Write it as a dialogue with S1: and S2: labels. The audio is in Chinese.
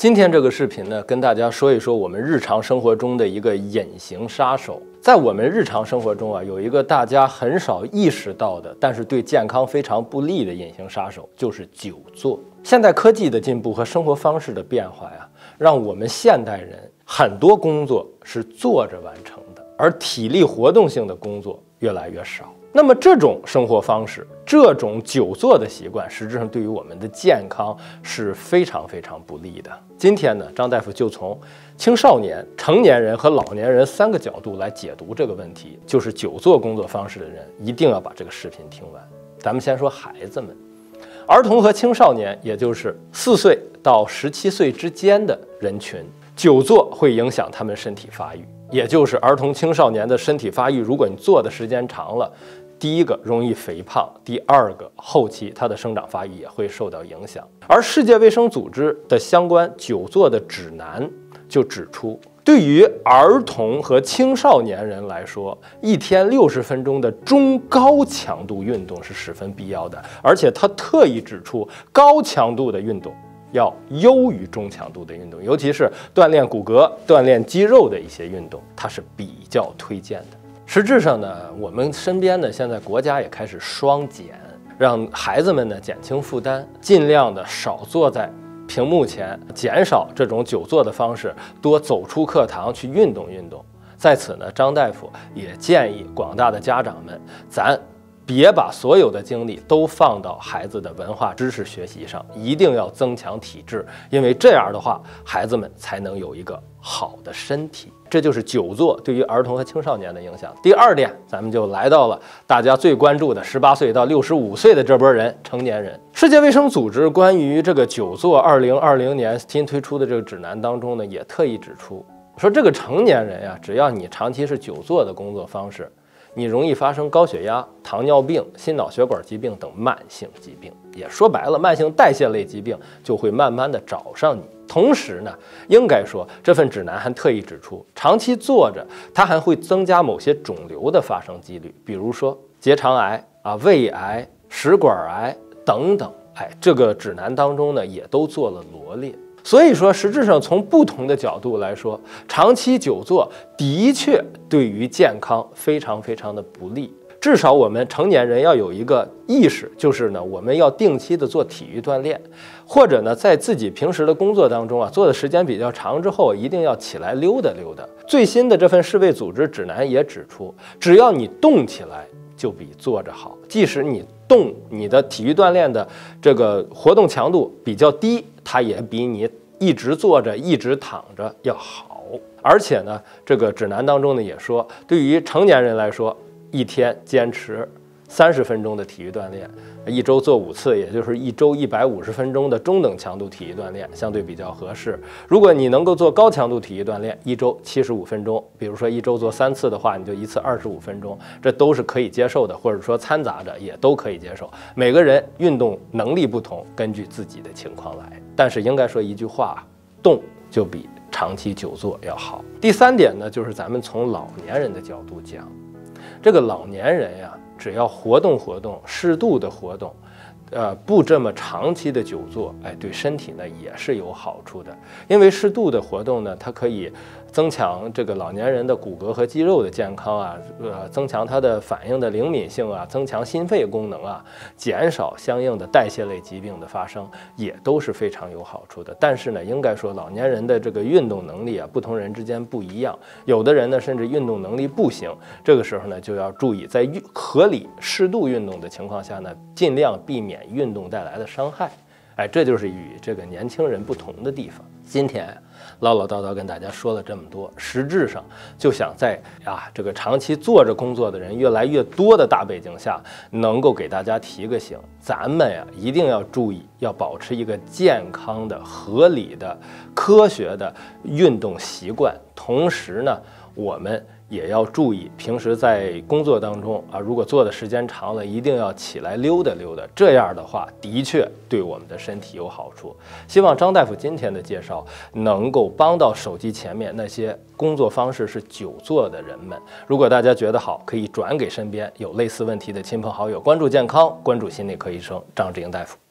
S1: 今天这个视频呢，跟大家说一说我们日常生活中的一个隐形杀手。在我们日常生活中啊，有一个大家很少意识到的，但是对健康非常不利的隐形杀手，就是久坐。现代科技的进步和生活方式的变化呀，让我们现代人很多工作是坐着完成的，而体力活动性的工作越来越少。那么这种生活方式，这种久坐的习惯，实质上对于我们的健康是非常非常不利的。今天呢，张大夫就从青少年、成年人和老年人三个角度来解读这个问题。就是久坐工作方式的人，一定要把这个视频听完。咱们先说孩子们，儿童和青少年，也就是四岁到十七岁之间的人群，久坐会影响他们身体发育。也就是儿童青少年的身体发育，如果你坐的时间长了。第一个容易肥胖，第二个后期它的生长发育也会受到影响。而世界卫生组织的相关久坐的指南就指出，对于儿童和青少年人来说，一天六十分钟的中高强度运动是十分必要的。而且他特意指出，高强度的运动要优于中强度的运动，尤其是锻炼骨骼、锻炼肌肉的一些运动，它是比较推荐的。实质上呢，我们身边呢，现在国家也开始双减，让孩子们呢减轻负担，尽量的少坐在屏幕前，减少这种久坐的方式，多走出课堂去运动运动。在此呢，张大夫也建议广大的家长们，咱。别把所有的精力都放到孩子的文化知识学习上，一定要增强体质，因为这样的话，孩子们才能有一个好的身体。这就是久坐对于儿童和青少年的影响。第二点，咱们就来到了大家最关注的十八岁到六十五岁的这波人，成年人。世界卫生组织关于这个久坐二零二零年新推出的这个指南当中呢，也特意指出，说这个成年人呀，只要你长期是久坐的工作方式。你容易发生高血压、糖尿病、心脑血管疾病等慢性疾病，也说白了，慢性代谢类疾病就会慢慢的找上你。同时呢，应该说这份指南还特意指出，长期坐着，它还会增加某些肿瘤的发生几率，比如说结肠癌啊、胃癌、食管癌等等。哎，这个指南当中呢，也都做了罗列。所以说，实质上从不同的角度来说，长期久坐的确对于健康非常非常的不利。至少我们成年人要有一个意识，就是呢，我们要定期的做体育锻炼，或者呢，在自己平时的工作当中啊，做的时间比较长之后，一定要起来溜达溜达。最新的这份世卫组织指南也指出，只要你动起来，就比坐着好。即使你动，你的体育锻炼的这个活动强度比较低。它也比你一直坐着、一直躺着要好，而且呢，这个指南当中呢也说，对于成年人来说，一天坚持。三十分钟的体育锻炼，一周做五次，也就是一周一百五十分钟的中等强度体育锻炼，相对比较合适。如果你能够做高强度体育锻炼，一周七十五分钟，比如说一周做三次的话，你就一次二十五分钟，这都是可以接受的，或者说掺杂着也都可以接受。每个人运动能力不同，根据自己的情况来。但是应该说一句话，动就比长期久坐要好。第三点呢，就是咱们从老年人的角度讲，这个老年人呀。只要活动活动，适度的活动，呃，不这么长期的久坐，哎，对身体呢也是有好处的。因为适度的活动呢，它可以。增强这个老年人的骨骼和肌肉的健康啊，呃，增强他的反应的灵敏性啊，增强心肺功能啊，减少相应的代谢类疾病的发生，也都是非常有好处的。但是呢，应该说老年人的这个运动能力啊，不同人之间不一样，有的人呢甚至运动能力不行，这个时候呢就要注意，在运合理适度运动的情况下呢，尽量避免运动带来的伤害。哎，这就是与这个年轻人不同的地方。今天唠唠叨叨跟大家说了这么多，实质上就想在啊这个长期坐着工作的人越来越多的大背景下，能够给大家提个醒：咱们呀一定要注意，要保持一个健康的、合理的、科学的运动习惯。同时呢，我们。也要注意，平时在工作当中啊，如果坐的时间长了，一定要起来溜达溜达。这样的话，的确对我们的身体有好处。希望张大夫今天的介绍能够帮到手机前面那些工作方式是久坐的人们。如果大家觉得好，可以转给身边有类似问题的亲朋好友。关注健康，关注心内科医生张志英大夫。